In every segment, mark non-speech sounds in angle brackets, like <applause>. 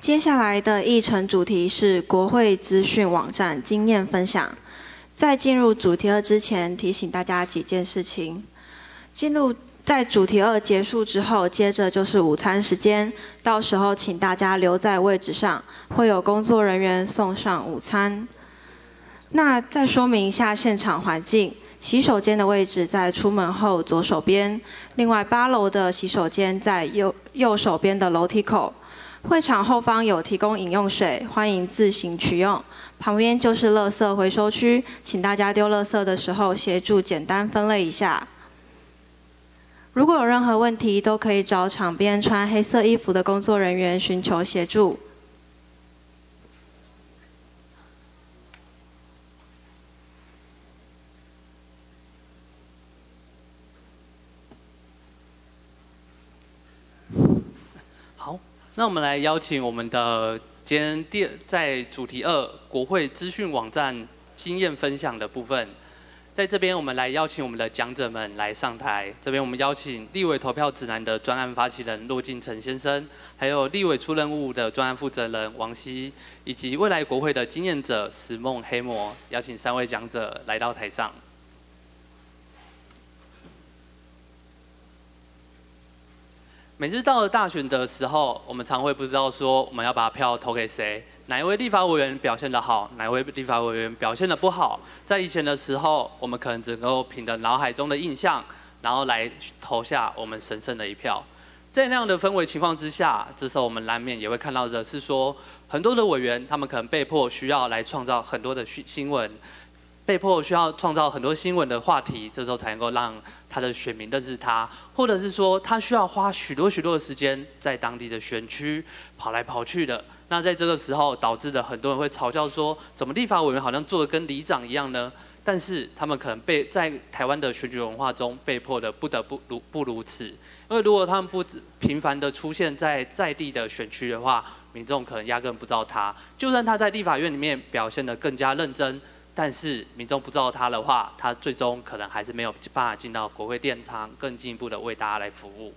接下来的议程主题是国会资讯网站经验分享。在进入主题二之前，提醒大家几件事情。进入在主题二结束之后，接着就是午餐时间，到时候请大家留在位置上，会有工作人员送上午餐。那再说明一下现场环境，洗手间的位置在出门后左手边，另外八楼的洗手间在右右手边的楼梯口。会场后方有提供饮用水，欢迎自行取用。旁边就是垃圾回收区，请大家丢垃圾的时候协助简单分类一下。如果有任何问题，都可以找场边穿黑色衣服的工作人员寻求协助。那我们来邀请我们的今天第在主题二国会资讯网站经验分享的部分，在这边我们来邀请我们的讲者们来上台。这边我们邀请立委投票指南的专案发起人骆敬成先生，还有立委出任务的专案负责人王希，以及未来国会的经验者石梦黑魔，邀请三位讲者来到台上。每次到了大选的时候，我们常会不知道说我们要把票投给谁，哪一位立法委员表现得好，哪一位立法委员表现得不好。在以前的时候，我们可能只能够凭着脑海中的印象，然后来投下我们神圣的一票。在那样的氛围情况之下，这时候我们难免也会看到的是说，很多的委员他们可能被迫需要来创造很多的新新闻。被迫需要创造很多新闻的话题，这时候才能够让他的选民认识他，或者是说他需要花许多许多的时间在当地的选区跑来跑去的。那在这个时候，导致的很多人会嘲笑说，怎么立法委员好像做的跟里长一样呢？但是他们可能被在台湾的选举文化中被迫的不得不如不如此，因为如果他们不频繁的出现在在地的选区的话，民众可能压根不知道他，就算他在立法院里面表现得更加认真。但是民众不知道他的话，他最终可能还是没有办法进到国会殿堂，更进一步的为大家来服务。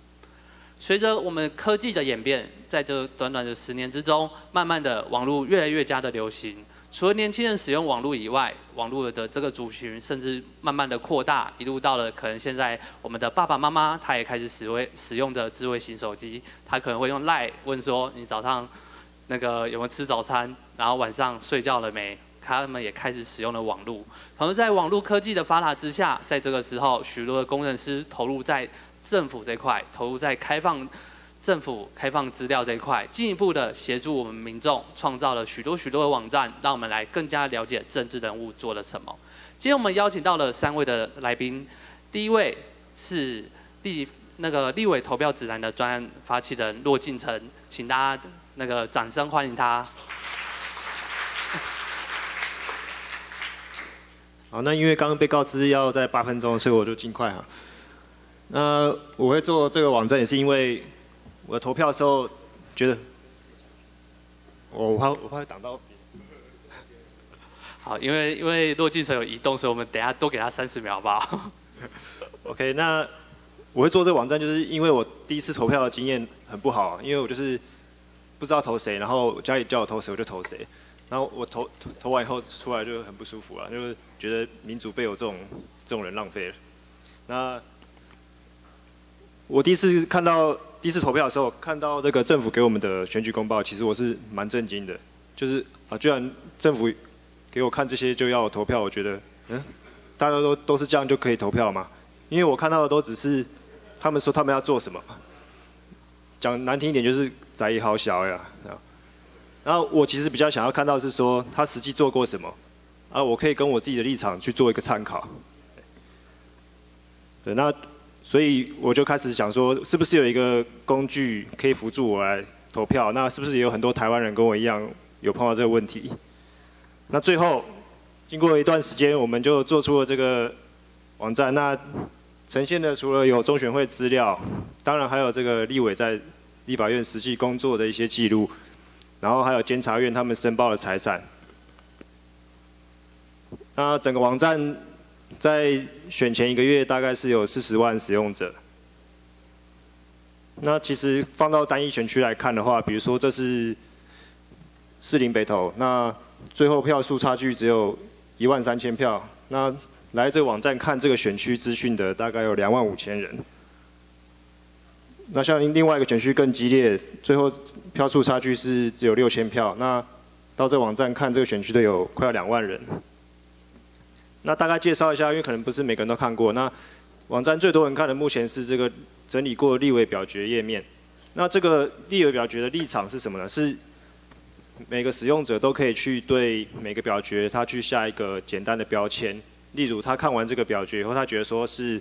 随着我们科技的演变，在这短短的十年之中，慢慢的网络越来越加的流行。除了年轻人使用网络以外，网络的这个族群甚至慢慢的扩大，一路到了可能现在我们的爸爸妈妈，他也开始使为使用的智慧型手机，他可能会用 Line 问说你早上那个有没有吃早餐，然后晚上睡觉了没？他们也开始使用了网络，可能在网络科技的发达之下，在这个时候，许多的工程师投入在政府这块，投入在开放政府开放资料这一块，进一步的协助我们民众，创造了许多许多的网站，让我们来更加了解政治人物做了什么。今天我们邀请到了三位的来宾，第一位是立那个立委投票指南的专案发起人骆进成，请大家那个掌声欢迎他。好，那因为刚刚被告知要在八分钟，所以我就尽快哈。那我会做这个网站，也是因为我投票的时候觉得，我怕我怕会挡到。<laughs> 好，因为因为骆进成有移动，所以我们等下多给他三十秒好不好。<laughs> OK，那我会做这个网站，就是因为我第一次投票的经验很不好，因为我就是不知道投谁，然后家里叫我投谁我就投谁。然后我投投完以后出来就很不舒服啊，就是觉得民主被我这种这种人浪费了。那我第一次看到第一次投票的时候，看到这个政府给我们的选举公报，其实我是蛮震惊的。就是啊，居然政府给我看这些就要投票，我觉得嗯，大家都都是这样就可以投票吗？因为我看到的都只是他们说他们要做什么，讲难听一点就是在意好小呀。然后我其实比较想要看到是说他实际做过什么，啊，我可以跟我自己的立场去做一个参考。对，那所以我就开始想说，是不是有一个工具可以辅助我来投票？那是不是也有很多台湾人跟我一样有碰到这个问题？那最后经过一段时间，我们就做出了这个网站。那呈现的除了有中选会资料，当然还有这个立委在立法院实际工作的一些记录。然后还有监察院他们申报的财产。那整个网站在选前一个月大概是有四十万使用者。那其实放到单一选区来看的话，比如说这是士林北投，那最后票数差距只有一万三千票。那来这个网站看这个选区资讯的大概有两万五千人。那像另外一个选区更激烈，最后票数差距是只有六千票。那到这网站看这个选区的有快要两万人。那大概介绍一下，因为可能不是每个人都看过。那网站最多人看的目前是这个整理过立委表决页面。那这个立委表决的立场是什么呢？是每个使用者都可以去对每个表决，他去下一个简单的标签。例如他看完这个表决以后，他觉得说是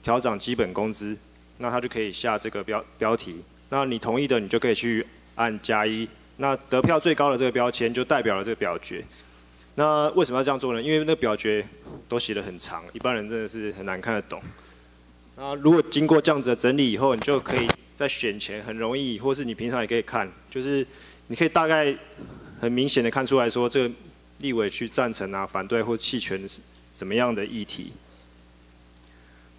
调涨基本工资，那他就可以下这个标标题。那你同意的，你就可以去按加一。那得票最高的这个标签就代表了这个表决。那为什么要这样做呢？因为那个表决都写得很长，一般人真的是很难看得懂。那如果经过这样子的整理以后，你就可以在选前很容易，或是你平常也可以看，就是你可以大概很明显的看出来说，这个立委去赞成啊、反对或弃权是怎么样的议题。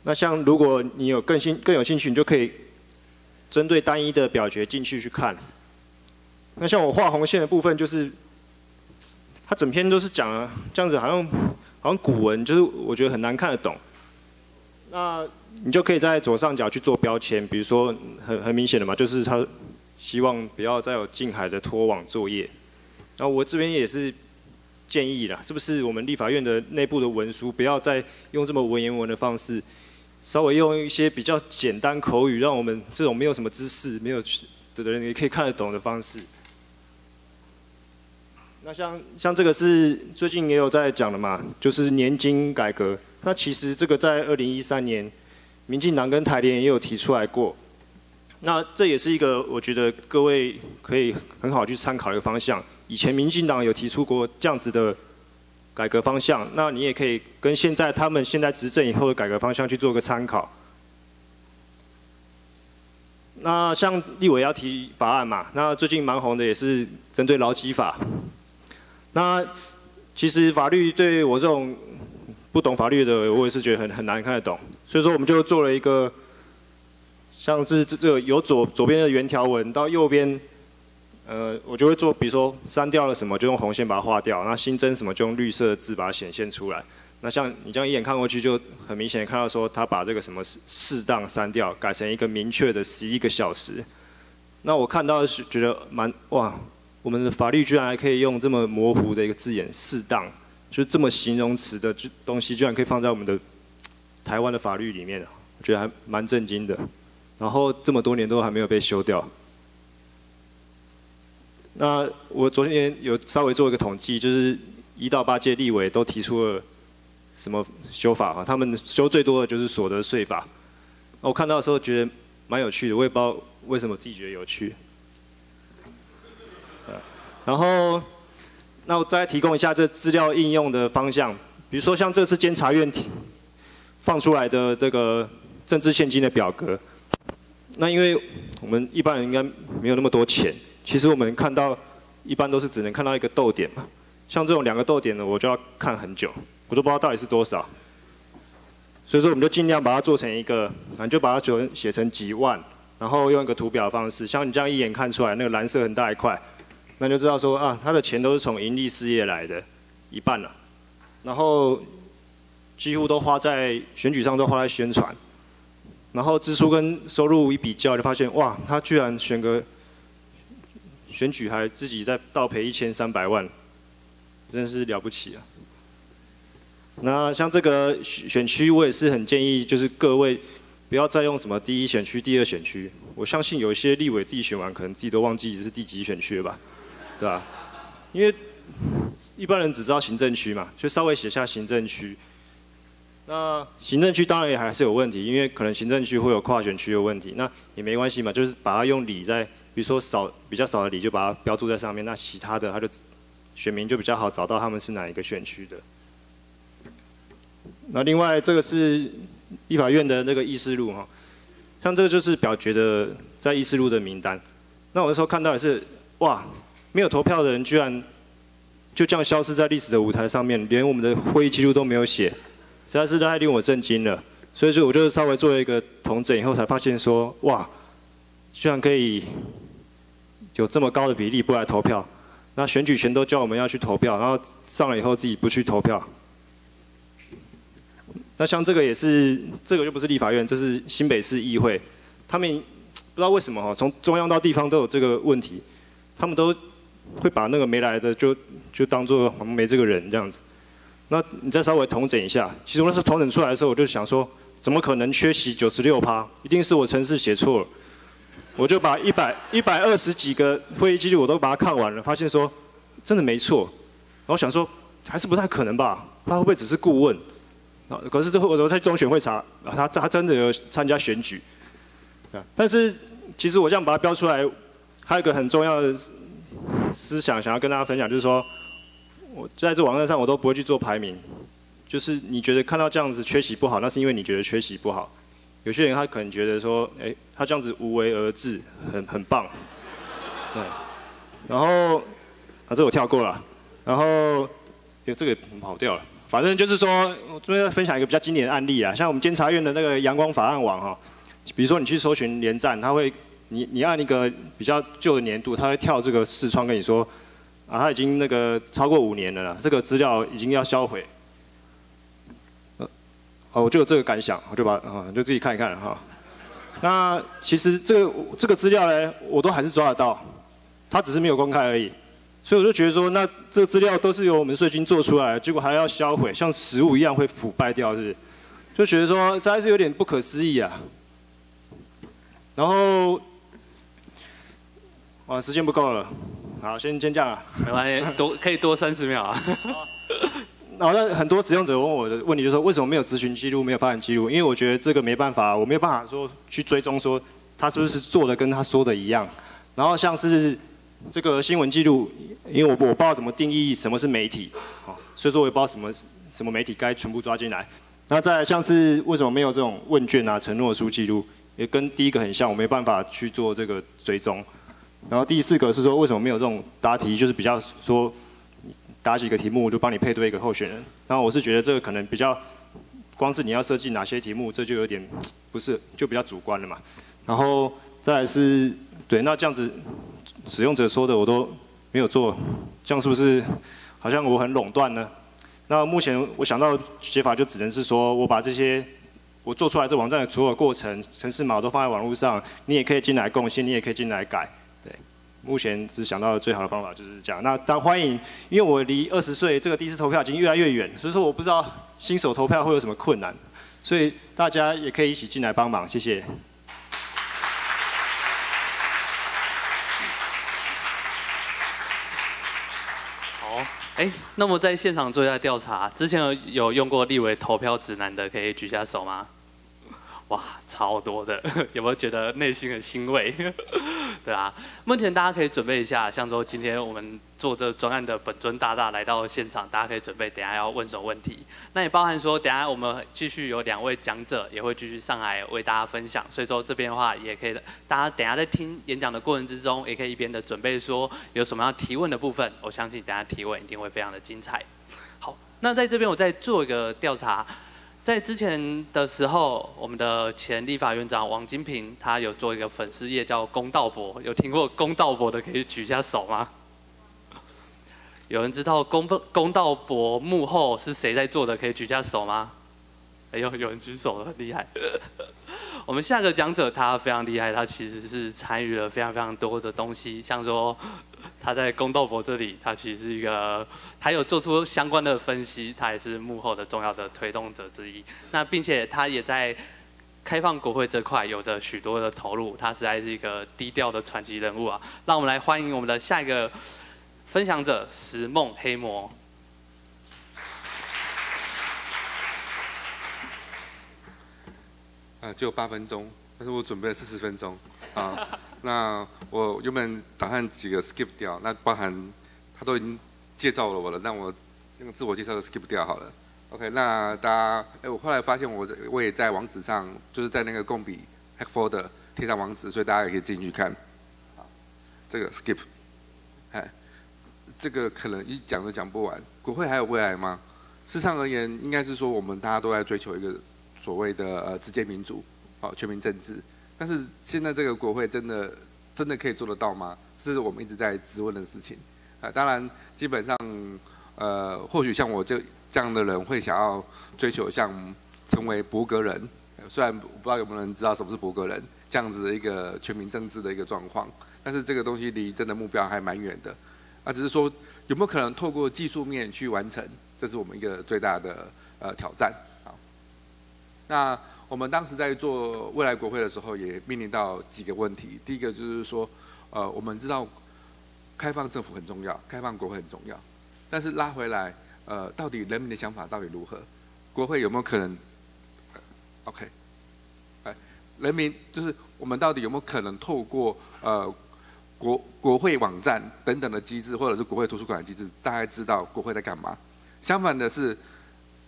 那像如果你有更新更有兴趣，你就可以针对单一的表决进去去看。那像我画红线的部分就是。它整篇都是讲了这样子，好像好像古文，就是我觉得很难看得懂。那你就可以在左上角去做标签，比如说很很明显的嘛，就是他希望不要再有近海的拖网作业。然后我这边也是建议啦，是不是我们立法院的内部的文书不要再用这么文言文的方式，稍微用一些比较简单口语，让我们这种没有什么知识、没有的人也可以看得懂的方式。那像像这个是最近也有在讲的嘛，就是年金改革。那其实这个在二零一三年，民进党跟台联也有提出来过。那这也是一个我觉得各位可以很好去参考的一个方向。以前民进党有提出过这样子的改革方向，那你也可以跟现在他们现在执政以后的改革方向去做个参考。那像立委要提法案嘛，那最近蛮红的也是针对劳基法。那其实法律对我这种不懂法律的，我也是觉得很很难看得懂。所以说，我们就做了一个，像是这这个由左左边的原条文到右边，呃，我就会做，比如说删掉了什么，就用红线把它划掉；那新增什么，就用绿色的字把它显现出来。那像你这样一眼看过去，就很明显看到说，他把这个什么适当删掉，改成一个明确的十一个小时。那我看到是觉得蛮哇。我们的法律居然还可以用这么模糊的一个字眼“适当”，就这么形容词的东西，居然可以放在我们的台湾的法律里面，我觉得还蛮震惊的。然后这么多年都还没有被修掉。那我昨天有稍微做一个统计，就是一到八届立委都提出了什么修法啊？他们修最多的就是所得税法。我看到的时候觉得蛮有趣的，我也不知道为什么自己觉得有趣。然后，那我再提供一下这资料应用的方向，比如说像这次监察院放出来的这个政治现金的表格，那因为我们一般人应该没有那么多钱，其实我们看到一般都是只能看到一个逗点嘛，像这种两个逗点的，我就要看很久，我都不知道到底是多少，所以说我们就尽量把它做成一个，啊就把它写写成几万，然后用一个图表方式，像你这样一眼看出来，那个蓝色很大一块。那就知道说啊，他的钱都是从盈利事业来的，一半了，然后几乎都花在选举上，都花在宣传，然后支出跟收入一比较，就发现哇，他居然选个选举还自己在倒赔一千三百万，真是了不起啊！那像这个选区，我也是很建议，就是各位不要再用什么第一选区、第二选区，我相信有一些立委自己选完，可能自己都忘记是第几选区了吧。对吧？因为一般人只知道行政区嘛，就稍微写下行政区。那行政区当然也还是有问题，因为可能行政区会有跨选区的问题，那也没关系嘛，就是把它用里在，比如说少比较少的里就把它标注在上面，那其他的他就选民就比较好找到他们是哪一个选区的。那另外这个是立法院的那个议事录哈，像这个就是表决的在议事录的名单。那我那时候看到也是哇。没有投票的人居然就这样消失在历史的舞台上面，连我们的会议记录都没有写，实在是太令我震惊了。所以说，我就稍微做了一个统整以后，才发现说，哇，居然可以有这么高的比例不来投票。那选举权都叫我们要去投票，然后上了以后自己不去投票。那像这个也是，这个就不是立法院，这是新北市议会，他们不知道为什么哈，从中央到地方都有这个问题，他们都会把那个没来的就就当做没这个人这样子。那你再稍微统整一下，其实我那时候统整出来的时候，我就想说，怎么可能缺席九十六趴？一定是我程式写错了。我就把一百一百二十几个会议记录我都把它看完了，发现说真的没错。然后想说还是不太可能吧，他会不会只是顾问？啊，可是最后我在中选会查，啊，他他真的有参加选举。啊，但是其实我这样把它标出来，还有一个很重要的思想想要跟大家分享，就是说。我在这网站上，我都不会去做排名。就是你觉得看到这样子缺席不好，那是因为你觉得缺席不好。有些人他可能觉得说，哎，他这样子无为而治，很很棒。<laughs> 对。然后，啊，这我跳过了。然后，哎，这个跑掉了。反正就是说，我这边分享一个比较经典的案例啊，像我们监察院的那个阳光法案网哈，比如说你去搜寻连战，他会，你你按一个比较旧的年度，他会跳这个视窗跟你说。啊，他已经那个超过五年了啦，这个资料已经要销毁。我就有这个感想，我就把啊，就自己看一看哈。那其实这个这个资料呢，我都还是抓得到，他只是没有公开而已。所以我就觉得说，那这个资料都是由我们税金做出来的，结果还要销毁，像食物一样会腐败掉，是不是？就觉得说，这还是有点不可思议啊。然后，啊，时间不够了。好，先先这样啊，没关系，多可以多三十秒啊。<laughs> <laughs> 好，那很多使用者问我的问题就是说，为什么没有咨询记录，没有发展记录？因为我觉得这个没办法，我没有办法说去追踪说他是不是做的跟他说的一样。然后像是这个新闻记录，因为我我不知道怎么定义什么是媒体，哦，所以说我也不知道什么什么媒体该全部抓进来。那再像是为什么没有这种问卷啊、承诺书记录，也跟第一个很像，我没办法去做这个追踪。然后第四个是说，为什么没有这种答题，就是比较说答几个题目，我就帮你配对一个候选人。然后我是觉得这个可能比较，光是你要设计哪些题目，这就有点不是，就比较主观了嘛。然后再来是，对，那这样子使用者说的我都没有做，这样是不是好像我很垄断呢？那目前我想到解法就只能是说我把这些我做出来这网站的所有过程、程式码都放在网络上，你也可以进来贡献，你也可以进来改。目前只想到最好的方法就是这样。那当欢迎，因为我离二十岁这个第一次投票已经越来越远，所以说我不知道新手投票会有什么困难，所以大家也可以一起进来帮忙，谢谢。好，哎，那么在现场做一下调查，之前有有用过立委投票指南的，可以举下手吗？哇，超多的，<laughs> 有没有觉得内心很欣慰？<laughs> 对啊，目前大家可以准备一下，像说今天我们做这专案的本尊大大来到现场，大家可以准备等下要问什么问题。那也包含说，等下我们继续有两位讲者也会继续上来为大家分享，所以说这边的话也可以，大家等下在听演讲的过程之中，也可以一边的准备说有什么要提问的部分，我相信等下提问一定会非常的精彩。好，那在这边我再做一个调查。在之前的时候，我们的前立法院长王金平，他有做一个粉丝页叫“公道博”，有听过“公道博”的可以举下手吗？<laughs> 有人知道“公公道博”幕后是谁在做的？可以举下手吗？哎呦，有人举手了，厉害！我们下个讲者他非常厉害，他其实是参与了非常非常多的东西，像说。他在宫斗博这里，他其实是一个，他有做出相关的分析，他也是幕后的重要的推动者之一。那并且他也在开放国会这块有着许多的投入，他实在是一个低调的传奇人物啊！让我们来欢迎我们的下一个分享者石梦黑魔。啊，只有八分钟，但是我准备了四十分钟啊。那我原本打算几个 skip 掉，那包含他都已经介绍了我了，那我用自我介绍的 skip 掉好了。OK，那大家，哎，我后来发现我我也在网址上，就是在那个共笔 hack folder 贴上网址，所以大家也可以进去看。这个 skip，哎，这个可能一讲都讲不完。国会还有未来吗？事实上而言，应该是说我们大家都在追求一个所谓的呃直接民主，好全民政治。但是现在这个国会真的真的可以做得到吗？这是我们一直在质问的事情。啊，当然基本上，呃，或许像我这这样的人会想要追求像成为伯格人，虽然不知道有没有人知道什么是伯格人这样子的一个全民政治的一个状况，但是这个东西离真的目标还蛮远的，啊，只是说有没有可能透过技术面去完成，这是我们一个最大的呃挑战。那我们当时在做未来国会的时候，也面临到几个问题，第一个就是说，呃，我们知道。开放政府很重要，开放国会很重要，但是拉回来，呃，到底人民的想法到底如何？国会有没有可能？OK，哎，人民就是我们到底有没有可能透过呃国国会网站等等的机制，或者是国会图书馆的机制，大概知道国会在干嘛？相反的是，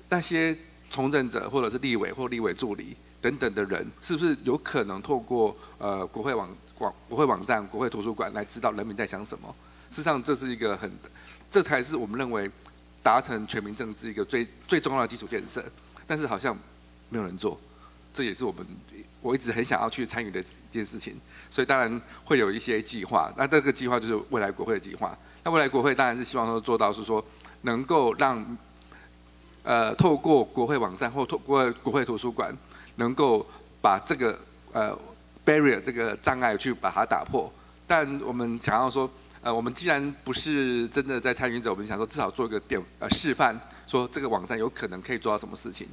那些从政者或者是立委或立委助理等等的人，是不是有可能透过呃国会网？网国会网站、国会图书馆来知道人民在想什么。事实上，这是一个很，这才是我们认为达成全民政治一个最最重要的基础建设。但是好像没有人做，这也是我们我一直很想要去参与的一件事情。所以当然会有一些计划。那这个计划就是未来国会的计划。那未来国会当然是希望说做到是说能够让呃透过国会网站或透过国会图书馆，能够把这个呃。barrier 这个障碍去把它打破，但我们想要说，呃，我们既然不是真的在参与者，我们想说至少做一个点呃示范，说这个网站有可能可以做到什么事情。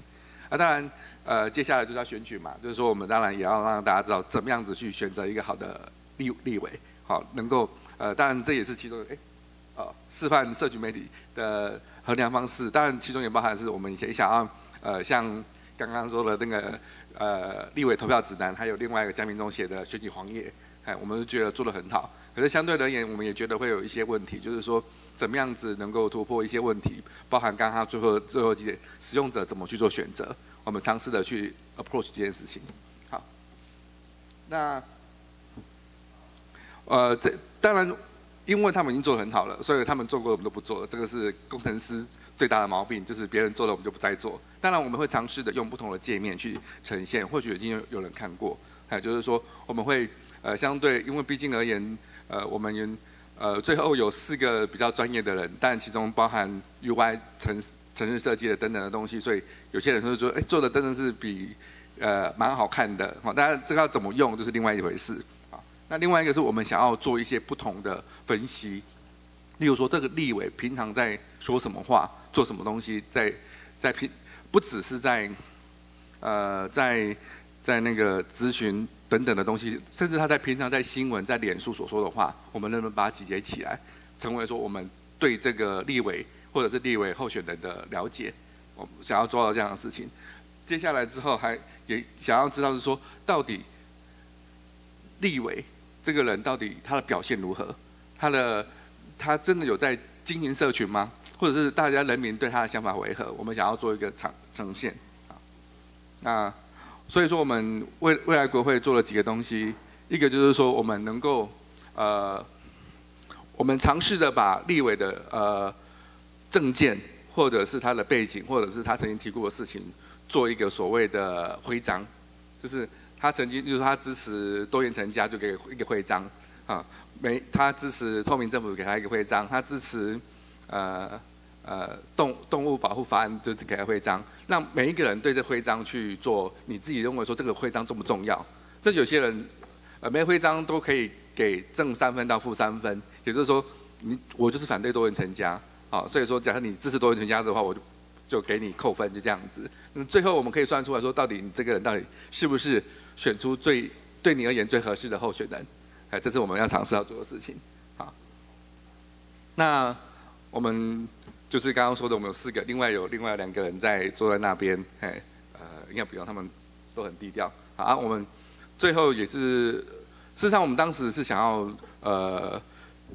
啊，当然，呃，接下来就是要选举嘛，就是说我们当然也要让大家知道怎么样子去选择一个好的立立委，好，能够呃，当然这也是其中哎，哦，示范社群媒体的衡量方式，当然其中也包含是我们以前想要呃，像刚刚说的那个。呃，立委投票指南，还有另外一个江明忠写的选举黄页，哎，我们都觉得做得很好。可是相对而言，我们也觉得会有一些问题，就是说怎么样子能够突破一些问题，包含刚刚最后最后几点，使用者怎么去做选择，我们尝试的去 approach 这件事情。好，那呃，这当然。因为他们已经做得很好了，所以他们做过的我们都不做了。这个是工程师最大的毛病，就是别人做了我们就不再做。当然我们会尝试的用不同的界面去呈现，或许已经有有人看过。还有就是说我们会呃相对，因为毕竟而言，呃我们呃最后有四个比较专业的人，但其中包含 UI 城城市设计的等等的东西，所以有些人会说，哎做的真的是比呃蛮好看的。好，当然这个要怎么用就是另外一回事。那另外一个是我们想要做一些不同的分析，例如说这个立委平常在说什么话，做什么东西，在在平不只是在呃在在那个咨询等等的东西，甚至他在平常在新闻在脸书所说的话，我们能不能把它集结起来，成为说我们对这个立委或者是立委候选人的了解，我想要做到这样的事情。接下来之后还也想要知道是说到底立委。这个人到底他的表现如何？他的他真的有在经营社群吗？或者是大家人民对他的想法为何？我们想要做一个呈呈现啊。那所以说我们未未来国会做了几个东西，一个就是说我们能够呃，我们尝试的把立委的呃证件，或者是他的背景，或者是他曾经提过的事情，做一个所谓的徽章，就是。他曾经就是他支持多元成家，就给一个徽章，啊，每他支持透明政府，给他一个徽章，他支持呃呃动动物保护法案，就是给他徽章，让每一个人对这徽章去做，你自己认为说这个徽章重不重要？这有些人呃没徽章都可以给正三分到负三分，也就是说你我就是反对多元成家，啊，所以说假设你支持多元成家的话，我就就给你扣分，就这样子。最后我们可以算出来说，到底你这个人到底是不是？选出最对你而言最合适的候选人，哎，这是我们要尝试要做的事情。好，那我们就是刚刚说的，我们有四个，另外有另外两个人在坐在那边，哎，呃，应该不用，他们都很低调。好，我们最后也是，事实上我们当时是想要呃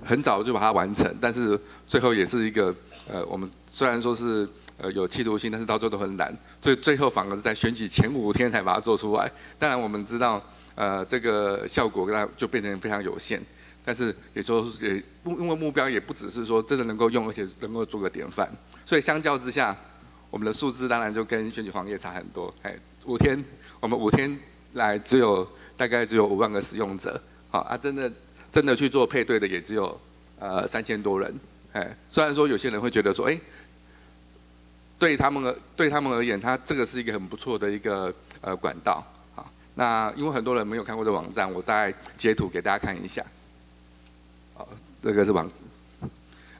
很早就把它完成，但是最后也是一个呃，我们虽然说是。呃，有企图心，但是到最后都很难，所以最后反而是在选举前五天才把它做出来。当然，我们知道，呃，这个效果那就变成非常有限。但是也说也因为目标也不只是说真的能够用，而且能够做个典范。所以相较之下，我们的数字当然就跟选举行业差很多。哎，五天我们五天来只有大概只有五万个使用者，好啊，真的真的去做配对的也只有呃三千多人。哎，虽然说有些人会觉得说，哎，对他们而对他们而言，它这个是一个很不错的一个呃管道。好，那因为很多人没有看过这网站，我大概截图给大家看一下。好，这个是网址，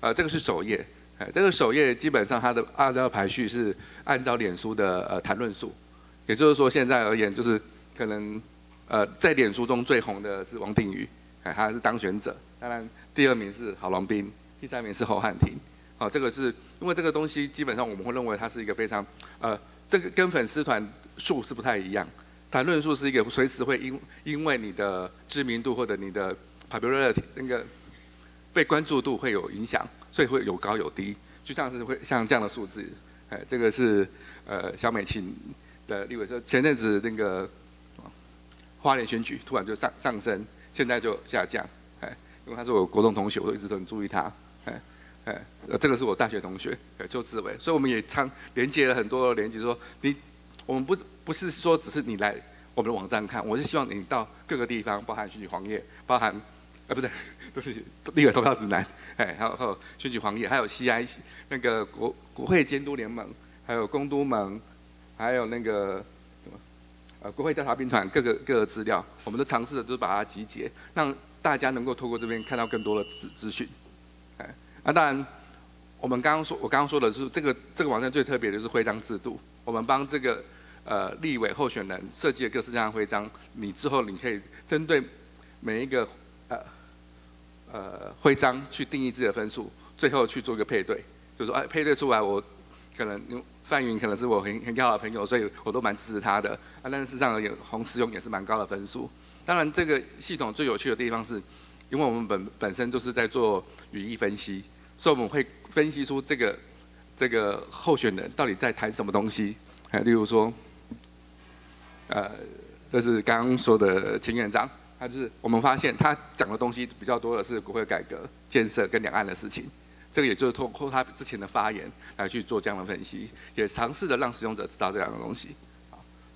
呃，这个是首页，哎，这个首页基本上它的按照排序是按照脸书的呃谈论数，也就是说现在而言，就是可能呃在脸书中最红的是王定宇，哎，他是当选者，当然第二名是郝龙斌，第三名是侯汉廷，好，这个是因为这个东西基本上我们会认为它是一个非常呃这个跟粉丝团数是不太一样，谈论数是一个随时会因因为你的知名度或者你的 popularity 那个。被关注度会有影响，所以会有高有低，就像是会像这样的数字，哎，这个是呃小美琴的立委说前阵子那个花莲选举突然就上上升，现在就下降，哎，因为他是我国中同学，我都一直都很注意他，哎哎，这个是我大学同学，哎周志伟，所以我们也常连接了很多连接，说你我们不不是说只是你来我们的网站看，我是希望你到各个地方，包含选举黄页，包含啊不对。都是立委投票指南，哎，还有还有选举黄页，还有 CI 那个国国会监督联盟，还有公都盟，还有那个什么呃国会调查兵团各个各个资料，我们都尝试的都是把它集结，让大家能够透过这边看到更多的资资讯，那当然我们刚刚说，我刚刚说的是这个这个网站最特别的是徽章制度，我们帮这个呃立委候选人设计了各式各样的徽章，你之后你可以针对每一个呃。呃，徽章去定义自己的分数，最后去做一个配对，就说哎，配对出来我可能范云可能是我很很要好的朋友，所以我都蛮支持他的。啊，但是事实上有，洪慈勇也是蛮高的分数。当然，这个系统最有趣的地方是，因为我们本本身就是在做语义分析，所以我们会分析出这个这个候选人到底在谈什么东西。哎，例如说，呃，这是刚刚说的秦院长。他就是我们发现他讲的东西比较多的是国会改革、建设跟两岸的事情，这个也就是通过他之前的发言来去做这样的分析，也尝试着让使用者知道这样的东西。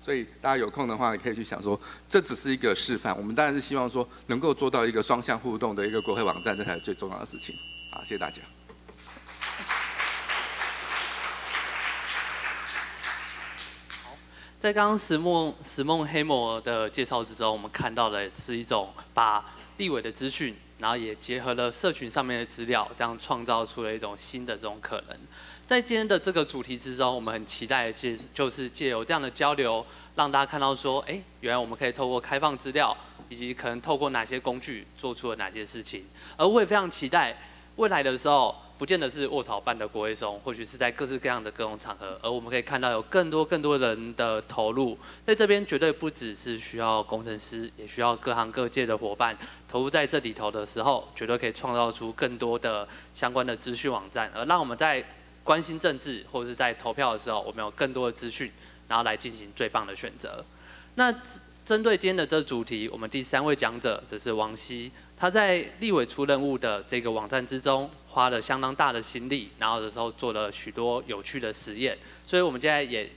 所以大家有空的话，也可以去想说，这只是一个示范。我们当然是希望说能够做到一个双向互动的一个国会网站，这才是最重要的事情。好，谢谢大家。在刚刚石梦石梦黑魔的介绍之中，我们看到的是一种把立委的资讯，然后也结合了社群上面的资料，这样创造出了一种新的这种可能。在今天的这个主题之中，我们很期待借就是借由这样的交流，让大家看到说，哎，原来我们可以透过开放资料，以及可能透过哪些工具做出了哪些事情。而我也非常期待未来的时候。不见得是卧槽办的国会松，或许是在各式各样的各种场合，而我们可以看到有更多更多人的投入，在这边绝对不只是需要工程师，也需要各行各界的伙伴投入在这里头的时候，绝对可以创造出更多的相关的资讯网站，而让我们在关心政治或者是在投票的时候，我们有更多的资讯，然后来进行最棒的选择。那针对今天的这主题，我们第三位讲者则是王希，他在立委出任务的这个网站之中。花了相当大的心力，然后的时候做了许多有趣的实验，所以我们现在也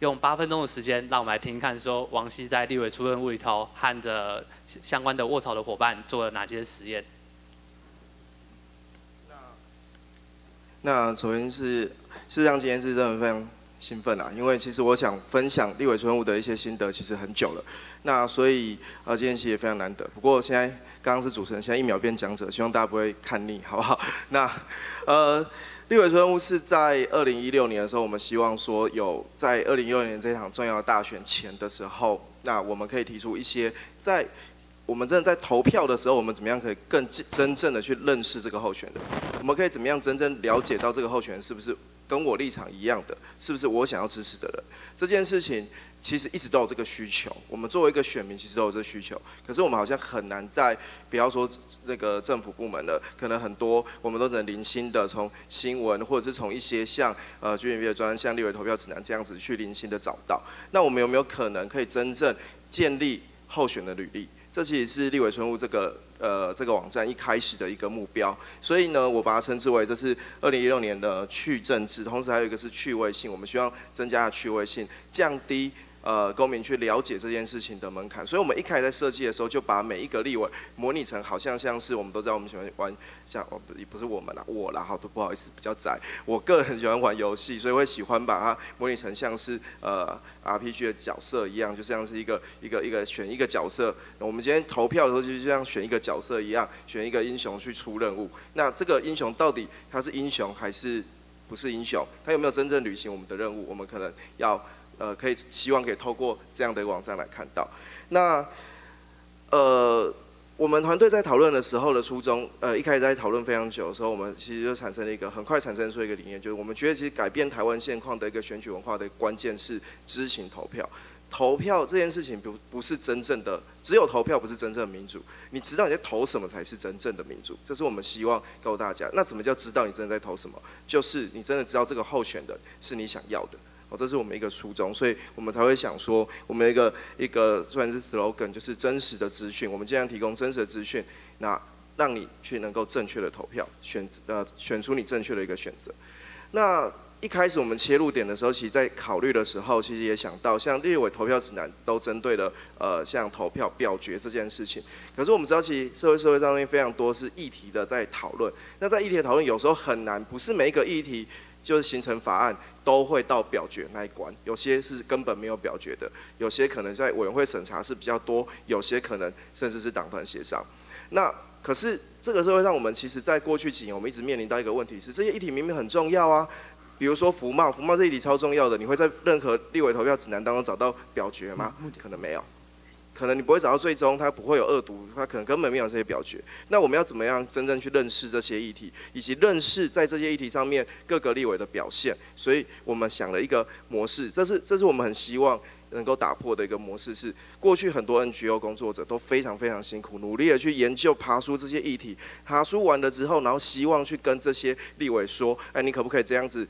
用八分钟的时间，让我们来听看，说王希在立委出任务里头，和着相关的卧槽的伙伴做了哪些实验。那首先是事实上今天是真的非常兴奋啊，因为其实我想分享立委村务的一些心得，其实很久了。那所以呃今天其实也非常难得，不过现在。刚刚是主持人，现在一秒变讲者，希望大家不会看腻，好不好？<laughs> 那，呃，立委村务是在二零一六年的时候，我们希望说有在二零一六年这场重要的大选前的时候，那我们可以提出一些，在我们真的在投票的时候，我们怎么样可以更真正的去认识这个候选人？我们可以怎么样真正了解到这个候选人是不是跟我立场一样的，是不是我想要支持的人？这件事情。其实一直都有这个需求，我们作为一个选民，其实都有这个需求。可是我们好像很难在，不要说那个政府部门的，可能很多我们都只能零星的从新闻，或者是从一些像呃 G M V 的专像立委投票指南这样子去零星的找到。那我们有没有可能可以真正建立候选的履历？这其实是立委村务这个呃这个网站一开始的一个目标。所以呢，我把它称之为这是二零一六年的去政治，同时还有一个是趣味性，我们希望增加趣味性，降低。呃公民去了解这件事情的门槛。所以我们一开始在设计的时候，就把每一个立委模拟成好像像是我们都知道我们喜欢玩像哦不不是我们啦，我啦，好不好意思比较窄，我个人很喜欢玩游戏，所以会喜欢把它模拟成像是呃 RPG 的角色一样，就像是一个一个一个选一个角色。我们今天投票的时候，就像选一个角色一样，选一个英雄去出任务。那这个英雄到底他是英雄还是不是英雄？他有没有真正履行我们的任务？我们可能要呃可以希望可以透过这样的一个网站来看到。那呃。我们团队在讨论的时候的初衷，呃，一开始在讨论非常久的时候，我们其实就产生了一个很快产生出一个理念，就是我们觉得其实改变台湾现况的一个选举文化的关键是知情投票。投票这件事情不不是真正的，只有投票不是真正的民主。你知道你在投什么才是真正的民主，这是我们希望告诉大家。那怎么叫知道你真的在投什么？就是你真的知道这个候选的是你想要的。哦，这是我们一个初衷，所以我们才会想说，我们一个一个算是 slogan，就是真实的资讯。我们尽量提供真实的资讯，那让你去能够正确的投票，选呃选出你正确的一个选择。那一开始我们切入点的时候，其实在考虑的时候，其实也想到像立委投票指南都针对了呃像投票表决这件事情。可是我们知道，其实社会社会上面非常多是议题的在讨论。那在议题的讨论有时候很难，不是每一个议题。就是形成法案都会到表决那一关，有些是根本没有表决的，有些可能在委员会审查是比较多，有些可能甚至是党团协商。那可是这个社会上，我们其实在过去几年，我们一直面临到一个问题是，这些议题明明很重要啊，比如说服贸，服贸这一题超重要的，你会在任何立委投票指南当中找到表决吗？可能没有。可能你不会找到最终，它不会有恶毒，它可能根本没有这些表决。那我们要怎么样真正去认识这些议题，以及认识在这些议题上面各个立委的表现？所以我们想了一个模式，这是这是我们很希望能够打破的一个模式。是过去很多 NGO 工作者都非常非常辛苦，努力的去研究爬书这些议题，爬书完了之后，然后希望去跟这些立委说：，哎，你可不可以这样子？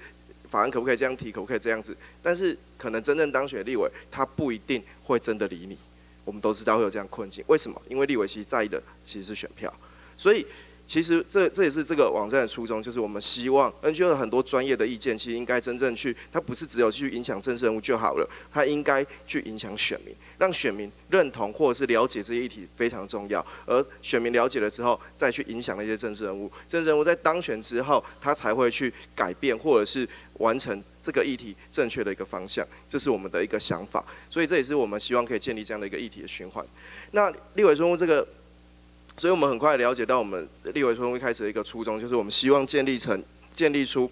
法案可不可以这样提？可不可以这样子？但是可能真正当选立委，他不一定会真的理你。我们都知道会有这样困境，为什么？因为立委其实在意的其实是选票，所以其实这这也是这个网站的初衷，就是我们希望 NGO 的很多专业的意见，其实应该真正去，它不是只有去影响政治人物就好了，它应该去影响选民，让选民认同或者是了解这些议题非常重要，而选民了解了之后，再去影响那些政治人物，政治人物在当选之后，他才会去改变或者是完成。这个议题正确的一个方向，这是我们的一个想法，所以这也是我们希望可以建立这样的一个议题的循环。那立委村屋这个，所以我们很快了解到我们立委村屋一开始的一个初衷，就是我们希望建立成建立出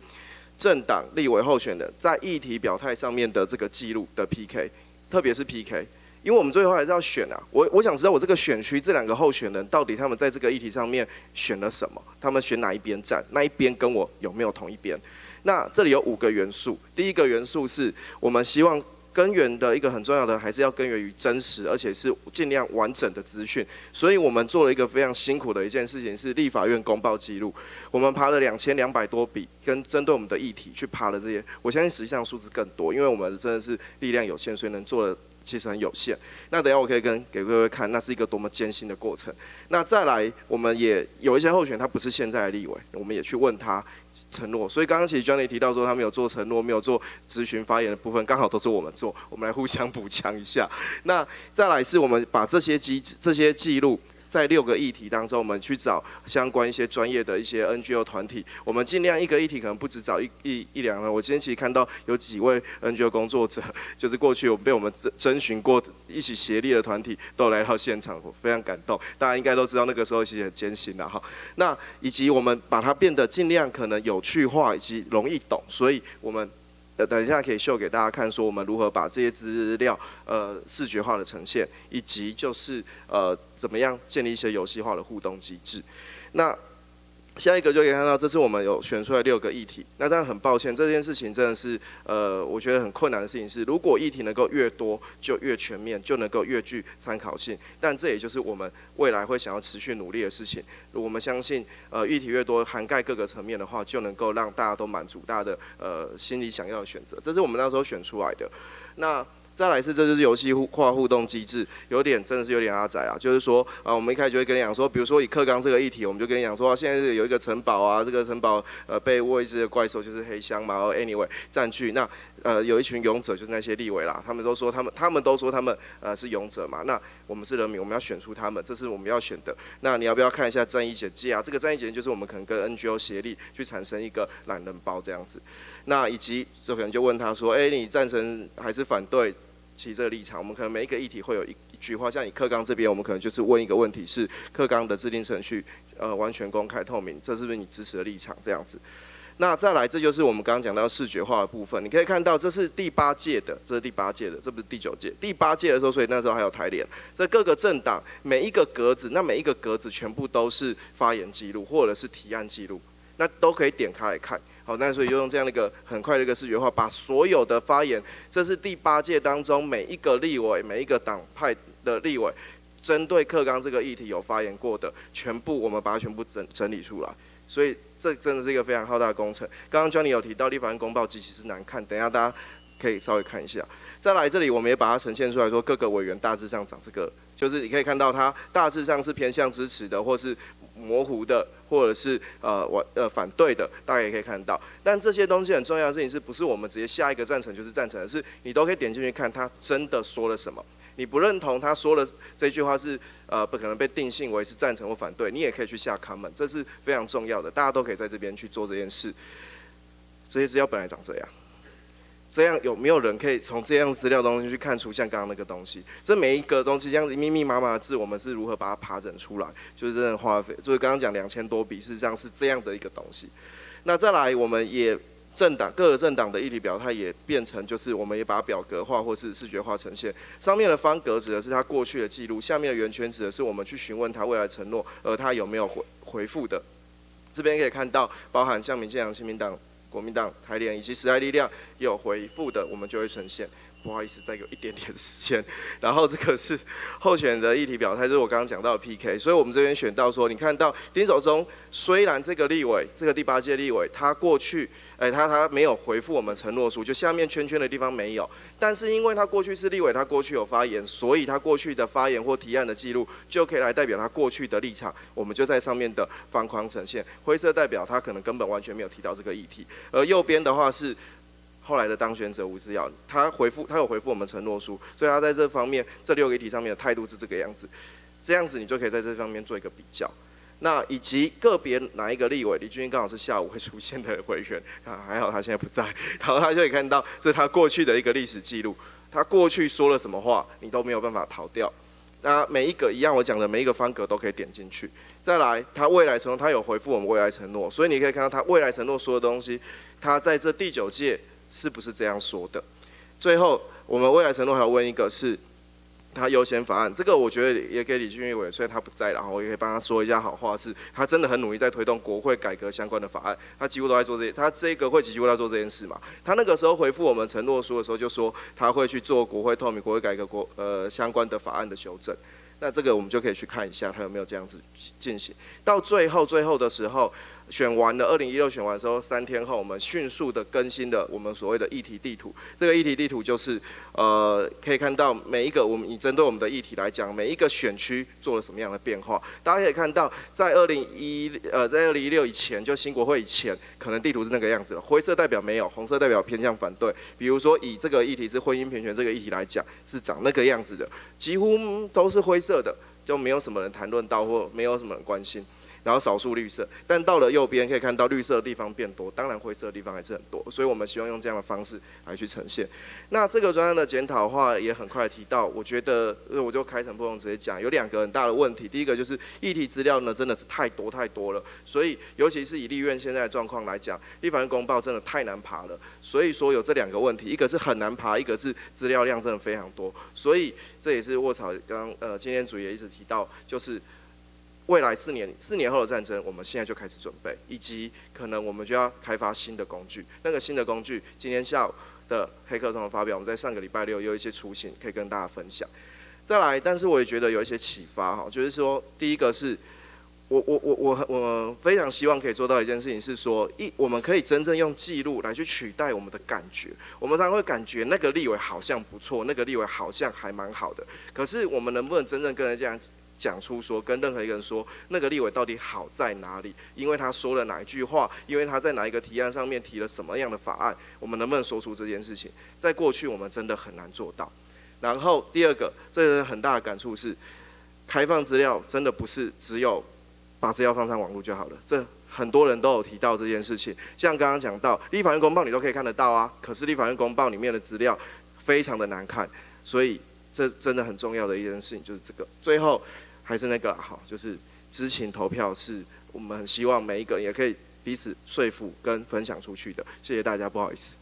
政党立委候选人在议题表态上面的这个记录的 PK，特别是 PK，因为我们最后还是要选啊。我我想知道我这个选区这两个候选人到底他们在这个议题上面选了什么，他们选哪一边站，那一边跟我有没有同一边？那这里有五个元素，第一个元素是我们希望根源的一个很重要的，还是要根源于真实，而且是尽量完整的资讯。所以我们做了一个非常辛苦的一件事情，是立法院公报记录。我们爬了两千两百多笔，跟针对我们的议题去爬了这些。我相信实际上数字更多，因为我们真的是力量有限，所以能做的其实很有限。那等下我可以跟给各位看，那是一个多么艰辛的过程。那再来，我们也有一些候选，他不是现在的立委，我们也去问他。承诺，所以刚刚其实 Johnny 提到说他没有做承诺，没有做咨询发言的部分，刚好都是我们做，我们来互相补强一下。那再来是我们把这些机这些记录。在六个议题当中，我们去找相关一些专业的一些 NGO 团体，我们尽量一个议题可能不止找一一一两个。我今天其实看到有几位 NGO 工作者，就是过去有被我们征征询过一起协力的团体，都来到现场，我非常感动。大家应该都知道那个时候其实很艰辛的哈。那以及我们把它变得尽量可能有趣化以及容易懂，所以我们。呃，等一下可以秀给大家看，说我们如何把这些资料呃视觉化的呈现，以及就是呃怎么样建立一些游戏化的互动机制。那下一个就可以看到，这是我们有选出来六个议题。那当然很抱歉，这件事情真的是，呃，我觉得很困难的事情是，如果议题能够越多，就越全面，就能够越具参考性。但这也就是我们未来会想要持续努力的事情。我们相信，呃，议题越多，涵盖各个层面的话，就能够让大家都满足大家的呃心里想要的选择。这是我们那时候选出来的。那再来是这就是游戏化互动机制，有点真的是有点阿仔啊，就是说啊，我们一开始就会跟你讲说，比如说以克刚这个议题，我们就跟你讲说，现在是有一个城堡啊，这个城堡呃被未知的怪兽就是黑箱嘛，然后 anyway 占据，那呃有一群勇者就是那些立委啦，他们都说他们他们都说他们呃是勇者嘛，那我们是人民，我们要选出他们，这是我们要选的。那你要不要看一下战役简介啊？这个战役简介就是我们可能跟 NGO 协力去产生一个懒人包这样子。那以及就可能就问他说，哎，你赞成还是反对？其实这个立场，我们可能每一个议题会有一一句话，像你课纲这边，我们可能就是问一个问题是课纲的制定程序，呃，完全公开透明，这是不是你支持的立场？这样子。那再来，这就是我们刚刚讲到视觉化的部分。你可以看到，这是第八届的，这是第八届的，这不是第九届。第八届的时候，所以那时候还有台联，这各个政党每一个格子，那每一个格子全部都是发言记录或者是提案记录，那都可以点开来看。好，那所以就用这样的一个很快的一个视觉化，把所有的发言，这是第八届当中每一个立委、每一个党派的立委，针对课纲这个议题有发言过的，全部我们把它全部整整理出来。所以这真的是一个非常浩大的工程。刚刚 Johnny 有提到立法院公报机其实难看，等一下大家可以稍微看一下。再来这里，我们也把它呈现出来说，各个委员大致上长这个，就是你可以看到它大致上是偏向支持的，或是。模糊的，或者是呃我呃反对的，大家也可以看到。但这些东西很重要的事情是不是我们直接下一个赞成就是赞成的？是你都可以点进去看他真的说了什么。你不认同他说了这句话是呃不可能被定性为是赞成或反对，你也可以去下 comment，这是非常重要的。大家都可以在这边去做这件事。这些资料本来长这样。这样有没有人可以从这样资料东西去看出像刚刚那个东西？这每一个东西这样子密密麻麻的字，我们是如何把它爬整出来？就是真的花费，就是刚刚讲两千多笔，事实上是这样的一个东西。那再来，我们也政党各个政党的议题表态也变成，就是我们也把表格化或是视觉化呈现。上面的方格指的是他过去的记录，下面的圆圈指的是我们去询问他未来承诺，而他有没有回回复的。这边可以看到，包含像民进党、新民党。国民党、台联以及时代力量有回复的，我们就会呈现。不好意思，再有一点点时间。然后这个是候选的议题表态，就是我刚刚讲到的 PK。所以我们这边选到说，你看到丁守中，虽然这个立委，这个第八届立委，他过去。哎，他他没有回复我们承诺书，就下面圈圈的地方没有。但是因为他过去是立委，他过去有发言，所以他过去的发言或提案的记录就可以来代表他过去的立场。我们就在上面的方框呈现，灰色代表他可能根本完全没有提到这个议题。而右边的话是后来的当选者吴思耀，他回复他有回复我们承诺书，所以他在这方面这六个议题上面的态度是这个样子。这样子你就可以在这方面做一个比较。那以及个别哪一个立委，李俊英刚好是下午会出现的委员啊，还好他现在不在，然后他就可以看到这是他过去的一个历史记录，他过去说了什么话，你都没有办法逃掉。那每一个一样，我讲的每一个方格都可以点进去。再来，他未来承诺，他有回复我们未来承诺，所以你可以看到他未来承诺说的东西，他在这第九届是不是这样说的？最后，我们未来承诺还要问一个是。他优先法案，这个我觉得也给李俊伟，虽然他不在，然后我也可以帮他说一下好话，是他真的很努力在推动国会改革相关的法案，他几乎都在做这，他这个会几乎在做这件事嘛。他那个时候回复我们承诺书的时候，就说他会去做国会透明、国会改革国呃相关的法案的修正。那这个我们就可以去看一下，他有没有这样子进行。到最后最后的时候。选完了，二零一六选完之后，三天后我们迅速的更新了我们所谓的议题地图。这个议题地图就是，呃，可以看到每一个我们以针对我们的议题来讲，每一个选区做了什么样的变化。大家可以看到，在二零一呃，在二零一六以前，就新国会以前，可能地图是那个样子的，灰色代表没有，红色代表偏向反对。比如说以这个议题是婚姻平权这个议题来讲，是长那个样子的，几乎都是灰色的，就没有什么人谈论到或没有什么人关心。然后少数绿色，但到了右边可以看到绿色的地方变多，当然灰色的地方还是很多，所以我们希望用这样的方式来去呈现。那这个专案的检讨的话也很快提到，我觉得我就开诚布公直接讲，有两个很大的问题。第一个就是议题资料呢真的是太多太多了，所以尤其是以立院现在的状况来讲，立法院公报真的太难爬了。所以说有这两个问题，一个是很难爬，一个是资料量真的非常多。所以这也是卧槽刚呃今天主也一直提到，就是。未来四年，四年后的战争，我们现在就开始准备，以及可能我们就要开发新的工具。那个新的工具，今天下午的黑客中的发表，我们在上个礼拜六有一些雏形可以跟大家分享。再来，但是我也觉得有一些启发哈，就是说，第一个是我我我我我非常希望可以做到一件事情，是说一我们可以真正用记录来去取代我们的感觉。我们常常会感觉那个立委好像不错，那个立委好像还蛮好的，可是我们能不能真正跟人家讲出说，跟任何一个人说，那个立委到底好在哪里？因为他说了哪一句话？因为他在哪一个提案上面提了什么样的法案？我们能不能说出这件事情？在过去我们真的很难做到。然后第二个，这个很大的感触是，开放资料真的不是只有。把资料放上网络就好了，这很多人都有提到这件事情。像刚刚讲到立法院公报，你都可以看得到啊。可是立法院公报里面的资料非常的难看，所以这真的很重要的一件事情就是这个。最后还是那个好，就是知情投票是我们很希望每一个人也可以彼此说服跟分享出去的。谢谢大家，不好意思。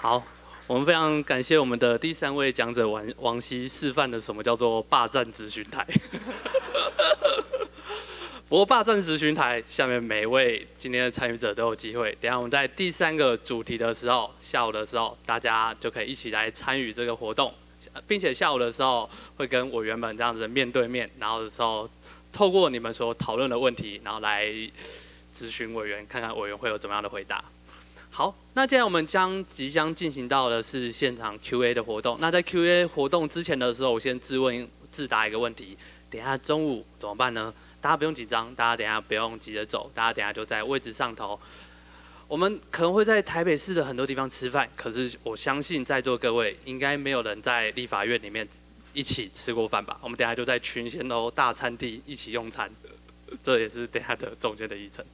好。我们非常感谢我们的第三位讲者王王希示范了什么叫做霸占咨询台。不过霸占咨询台下面每一位今天的参与者都有机会。等下我们在第三个主题的时候，下午的时候大家就可以一起来参与这个活动，并且下午的时候会跟委员们这样子面对面，然后的时候透过你们所讨论的问题，然后来咨询委员，看看委员会有怎么样的回答。好，那现在我们将即将进行到的是现场 Q&A 的活动。那在 Q&A 活动之前的时候，我先自问自答一个问题：等下中午怎么办呢？大家不用紧张，大家等下不用急着走，大家等下就在位置上头。我们可能会在台北市的很多地方吃饭，可是我相信在座各位应该没有人在立法院里面一起吃过饭吧？我们等下就在群贤楼大餐厅一起用餐，这也是等下的总结的议程。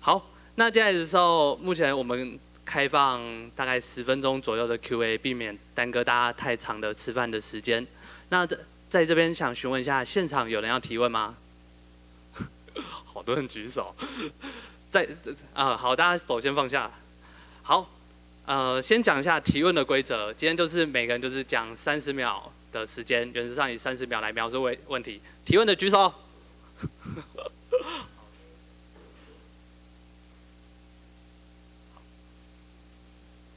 好。那接下来的时候，目前我们开放大概十分钟左右的 Q&A，避免耽搁大家太长的吃饭的时间。那在在这边想询问一下，现场有人要提问吗？好多人举手。<laughs> 在啊，好，大家手先放下。好，呃，先讲一下提问的规则。今天就是每个人就是讲三十秒的时间，原则上以三十秒来描述问问题。提问的举手。<laughs>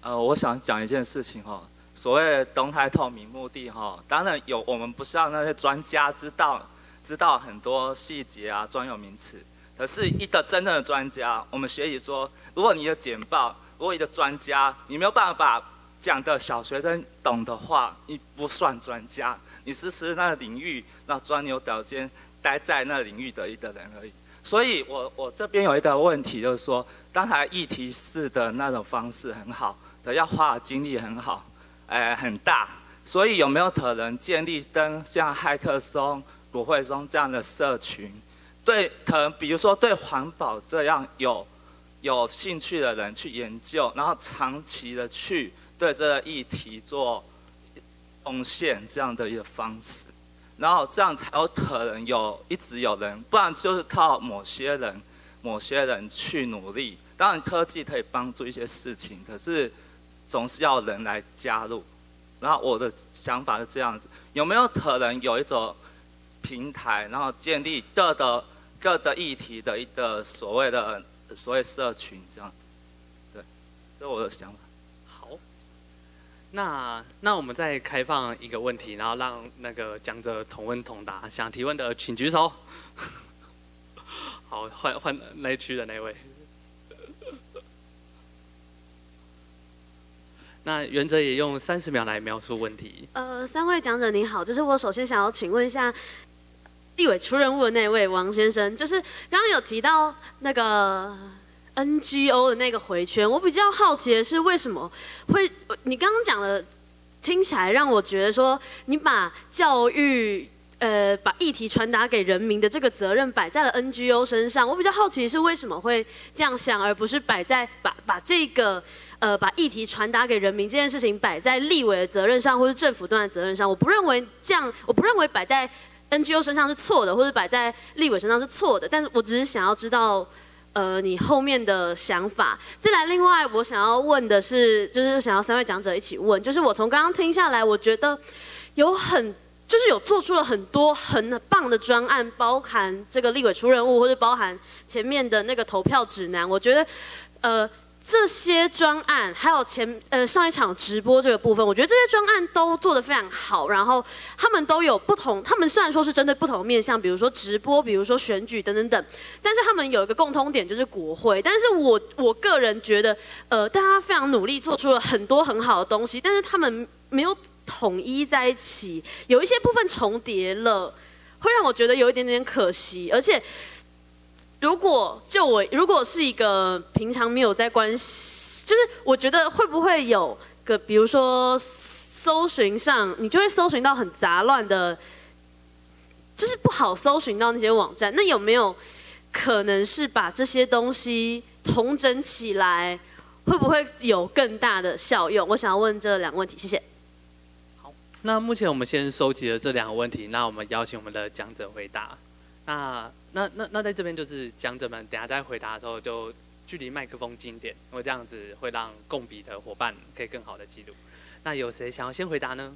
呃，我想讲一件事情哈，所谓动态透明目的哈，当然有，我们不是让那些专家知道知道很多细节啊、专有名词，可是一个真正的专家，我们学习说，如果你的简报，如果一个专家，你没有办法讲的小学生懂的话，你不算专家，你只是那个领域那钻牛角尖待在那领域的一个人而已。所以我我这边有一个问题，就是说，刚才议题式的那种方式很好。的要花的精力很好，哎，很大，所以有没有可能建立跟像海克松、国会松这样的社群，对，可能比如说对环保这样有有兴趣的人去研究，然后长期的去对这个议题做贡献这样的一个方式，然后这样才有可能有一直有人，不然就是靠某些人、某些人去努力。当然科技可以帮助一些事情，可是。总是要人来加入，然后我的想法是这样子：有没有可能有一种平台，然后建立各的各的议题的一个所谓的所谓社群这样子？对，这是我的想法。好，那那我们再开放一个问题，然后让那个讲者同问同答。想提问的请举手。<laughs> 好，换换那区的那位。<laughs> 那原则也用三十秒来描述问题。呃，三位讲者您好，就是我首先想要请问一下，地委出任务的那位王先生，就是刚刚有提到那个 NGO 的那个回圈，我比较好奇的是为什么会？你刚刚讲的听起来让我觉得说，你把教育呃把议题传达给人民的这个责任摆在了 NGO 身上，我比较好奇是为什么会这样想，而不是摆在把把这个。呃，把议题传达给人民这件事情摆在立委的责任上，或是政府端的责任上，我不认为这样，我不认为摆在 NGO 身上是错的，或者摆在立委身上是错的。但是我只是想要知道，呃，你后面的想法。再来，另外我想要问的是，就是想要三位讲者一起问，就是我从刚刚听下来，我觉得有很，就是有做出了很多很棒的专案，包含这个立委出任务，或者包含前面的那个投票指南。我觉得，呃。这些专案，还有前呃上一场直播这个部分，我觉得这些专案都做得非常好。然后他们都有不同，他们虽然说是针对不同面向，比如说直播，比如说选举等等等，但是他们有一个共通点就是国会。但是我我个人觉得，呃，大家非常努力做出了很多很好的东西，但是他们没有统一在一起，有一些部分重叠了，会让我觉得有一点点可惜，而且。如果就我，如果是一个平常没有在关系，就是我觉得会不会有个，比如说搜寻上，你就会搜寻到很杂乱的，就是不好搜寻到那些网站。那有没有可能是把这些东西统整起来，会不会有更大的效用？我想要问这两个问题，谢谢。好，那目前我们先收集了这两个问题，那我们邀请我们的讲者回答。那那那那在这边就是讲者们，等下在回答的时候就距离麦克风近点，因为这样子会让共笔的伙伴可以更好的记录。那有谁想要先回答呢？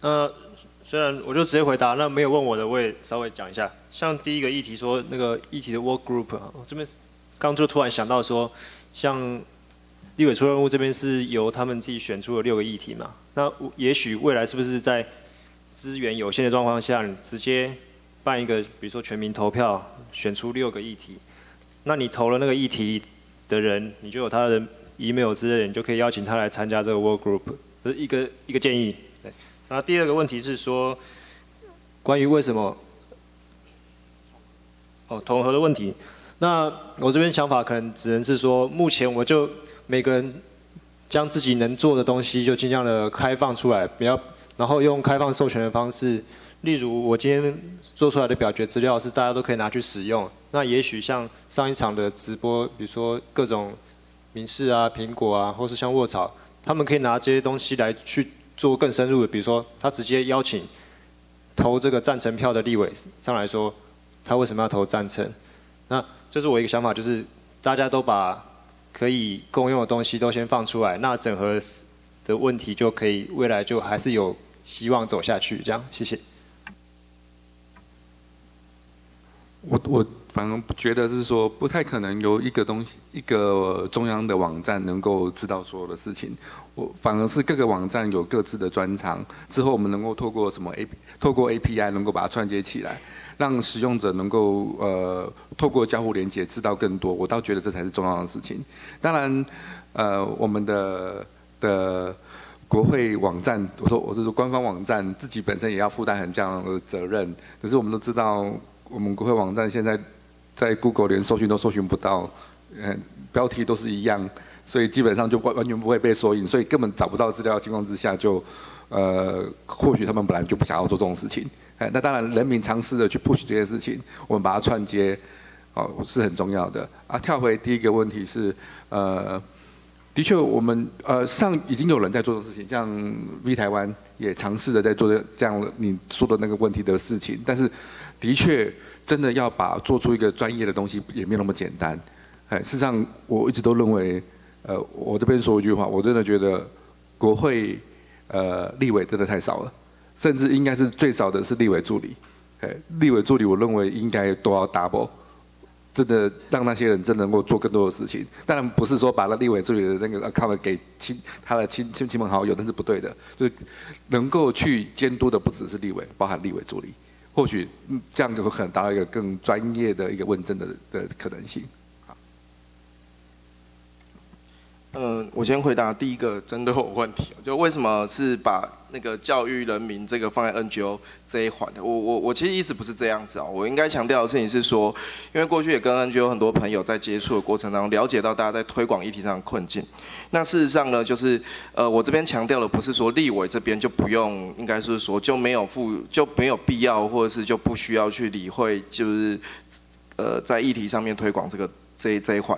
呃虽然我就直接回答，那没有问我的我也稍微讲一下。像第一个议题说那个议题的 work group 啊，我这边刚就突然想到说，像立委出任务这边是由他们自己选出了六个议题嘛，那也许未来是不是在资源有限的状况下，你直接办一个，比如说全民投票，选出六个议题，那你投了那个议题的人，你就有他的 email 之类的，你就可以邀请他来参加这个 work group，这是一个一个建议。那第二个问题是说，关于为什么，哦，统合的问题，那我这边想法可能只能是说，目前我就每个人将自己能做的东西就尽量的开放出来，不要。然后用开放授权的方式，例如我今天做出来的表决资料是大家都可以拿去使用。那也许像上一场的直播，比如说各种民事啊、苹果啊，或是像卧草，他们可以拿这些东西来去做更深入的，比如说他直接邀请投这个赞成票的立委上来说，他为什么要投赞成？那这是我一个想法，就是大家都把可以共用的东西都先放出来，那整合的问题就可以未来就还是有。希望走下去，这样谢谢。我我反而觉得是说，不太可能由一个东西，一个中央的网站能够知道所有的事情。我反而是各个网站有各自的专长，之后我们能够透过什么 A，透过 API 能够把它串接起来，让使用者能够呃透过交互连接知道更多。我倒觉得这才是重要的事情。当然，呃，我们的的。国会网站，我说我是说官方网站，自己本身也要负担很这样的责任。可是我们都知道，我们国会网站现在在 Google 连搜寻都搜寻不到，嗯，标题都是一样，所以基本上就完完全不会被索引，所以根本找不到资料的情况之下，就呃，或许他们本来就不想要做这种事情。哎，那当然人民尝试的去 push 这些事情，我们把它串接，哦，是很重要的。啊，跳回第一个问题是，呃。的确，我们呃上已经有人在做的事情，像 V 台湾也尝试着在做这样你说的那个问题的事情。但是，的确真的要把做出一个专业的东西，也没有那么简单。哎，事实上我一直都认为，呃，我这边说一句话，我真的觉得国会呃立委真的太少了，甚至应该是最少的是立委助理。哎，立委助理我认为应该都要 double。真的让那些人真的能够做更多的事情，当然不是说把那立委助理的那个 account 给亲他的亲亲亲朋好友，那是不对的。就是能够去监督的不只是立委，包含立委助理，或许这样就可能达到一个更专业的一个问政的的可能性。嗯，我先回答第一个针对我问题，就为什么是把那个教育人民这个放在 NGO 这一环的？我我我其实意思不是这样子啊，我应该强调的事情是说，因为过去也跟 NGO 很多朋友在接触的过程当中，了解到大家在推广议题上的困境。那事实上呢，就是呃，我这边强调的不是说立委这边就不用，应该是说就没有负就没有必要，或者是就不需要去理会，就是呃在议题上面推广这个这这一环。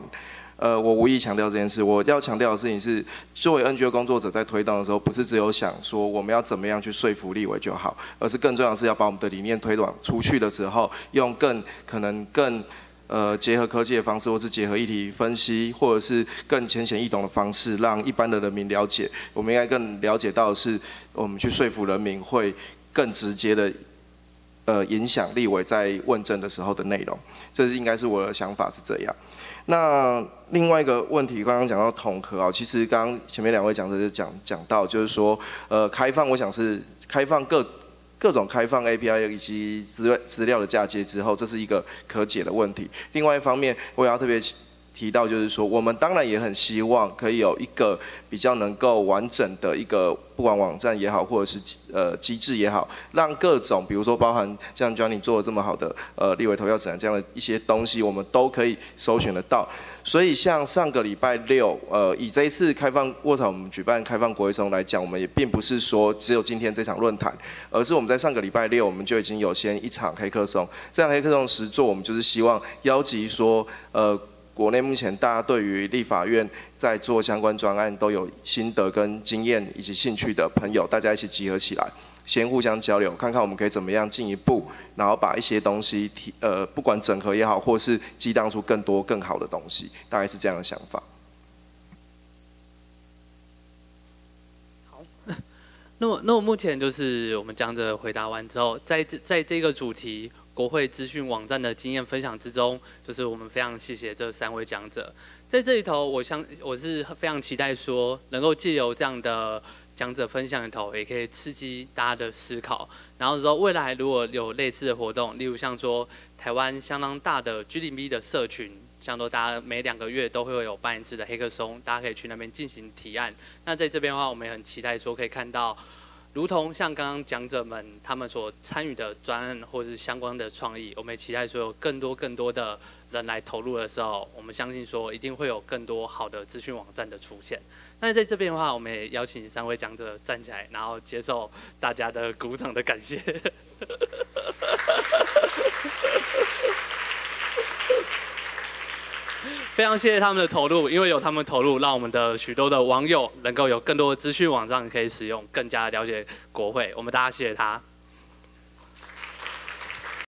呃，我无意强调这件事。我要强调的事情是，作为 NGO 工作者在推动的时候，不是只有想说我们要怎么样去说服立委就好，而是更重要的是要把我们的理念推广出去的时候，用更可能更呃结合科技的方式，或是结合议题分析，或者是更浅显易懂的方式，让一般的人民了解。我们应该更了解到的是，我们去说服人民会更直接的呃影响立委在问政的时候的内容。这是应该是我的想法是这样。那另外一个问题，刚刚讲到统合啊，其实刚刚前面两位讲者就讲讲到，就是说，呃，开放，我想是开放各各种开放 API 以及资资料的嫁接之后，这是一个可解的问题。另外一方面，我也要特别提到，就是说，我们当然也很希望可以有一个比较能够完整的一个，不管网站也好，或者是呃机制也好，让各种，比如说包含像 Johnny 做的这么好的呃立委投票指南这样的一些东西，我们都可以搜寻得到。所以像上个礼拜六，呃，以这一次开放卧槽我们举办开放国会中来讲，我们也并不是说只有今天这场论坛，而是我们在上个礼拜六我们就已经有先一场黑客松，这场黑客松实做，我们就是希望邀集说，呃。国内目前大家对于立法院在做相关专案都有心得跟经验以及兴趣的朋友，大家一起集合起来，先互相交流，看看我们可以怎么样进一步，然后把一些东西提呃，不管整合也好，或是激荡出更多更好的东西，大概是这样的想法。那我那我目前就是我们将这回答完之后，在这在这个主题。国会资讯网站的经验分享之中，就是我们非常谢谢这三位讲者。在这里头，我相我是非常期待说，能够借由这样的讲者分享里头，也可以刺激大家的思考。然后说未来如果有类似的活动，例如像说台湾相当大的 GDP 的社群，像说大家每两个月都会有办一次的黑客松，大家可以去那边进行提案。那在这边的话，我们也很期待说可以看到。如同像刚刚讲者们他们所参与的专案或是相关的创意，我们也期待说有更多更多的人来投入的时候，我们相信说一定会有更多好的资讯网站的出现。<laughs> 那在这边的话，我们也邀请三位讲者站起来，然后接受大家的鼓掌的感谢。非常谢谢他们的投入，因为有他们投入，让我们的许多的网友能够有更多的资讯网站可以使用，更加了解国会。我们大家谢谢他。